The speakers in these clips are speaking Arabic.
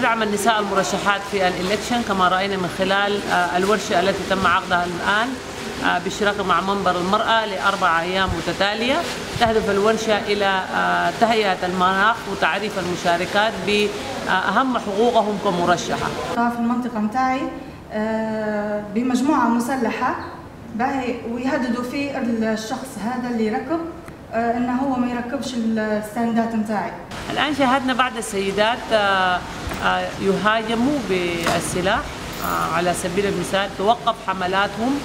ندعم النساء المرشحات في الإلكشن. كما رأينا من خلال الورشة التي تم عقدها الآن بالشراكة مع منبر المرأة لأربع أيام متتالية. تهدف الورشة إلى تهيئة المناخ وتعريف المشاركات بأهم حقوقهم كمرشحة. في المنطقة متاعي بمجموعة مسلحة ويهددوا في الشخص هذا اللي يركب إنه هو ما يركبش الستاندات نتاعي الآن شاهدنا بعض السيدات يهاجموا بالسلاح على سبيل المثال توقف حملاتهم.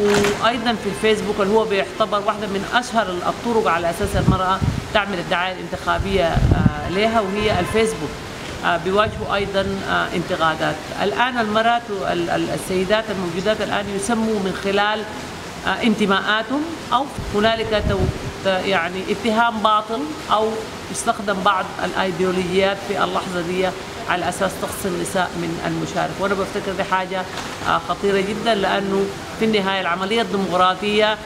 وأيضا في الفيسبوك اللي هو بيعتبر واحدة من أشهر الطرق على أساس المرأة تعمل الدعاية الانتخابية لها وهي الفيسبوك. بيواجهوا أيضا انتقادات. الآن المرأة السيدات الموجودات الآن يسموا من خلال انتماءاتهم أو هنالك يعني اتهام باطل أو يستخدم بعض الأيديولوجيات في اللحظة دي على أساس تقصي النساء من المشاركه وأنا بفتكر دي حاجة خطيرة جدا لأنه في النهاية العملية الديمقراطية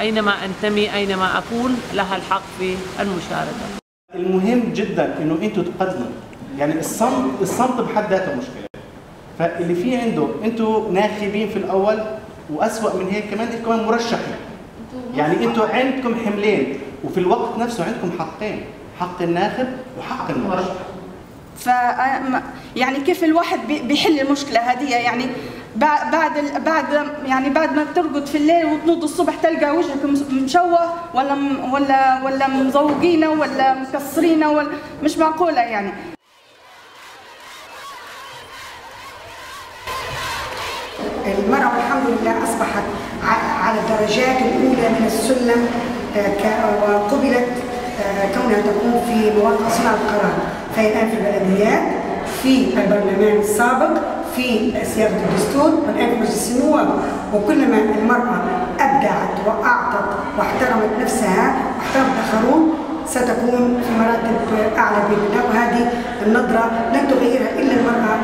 أينما أنتمي أينما أكون لها الحق في المشاركة. المهم جدا إنه أنتم تقدموا يعني الصمت الصمت بحد ذاته مشكلة. فاللي في عنده أنتم ناخبين في الأول واسوء من هيك كمان أنتم كمان مرشحين. يعني أنتم عندكم حملين وفي الوقت نفسه عندكم حقين حق الناخب وحق المرشح. ف يعني كيف الواحد بيحل المشكلة هذه؟ يعني بعد بعد يعني بعد ما ترقد في الليل وتنوض الصبح تلقى وجهك مشوه ولا ولا ولا مزوقينه ولا مكسرينه ولا مش معقولة يعني. المرأة لله أصبحت على الدرجات الأولى من السلم وقبلت كونها تكون في مواقع صنع القرار. فهي الآن في البلديات في البرلمان السابق في صياغة الدستور والآن في مجلس النواب. وكلما المرأة أبدعت وأعطت واحترمت نفسها واحترمت الآخرون ستكون في مراتب أعلى بإذن الله وهذه النظرة لن تغيرها إلا المرأة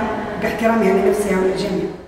باحترامها لنفسها وللجميع.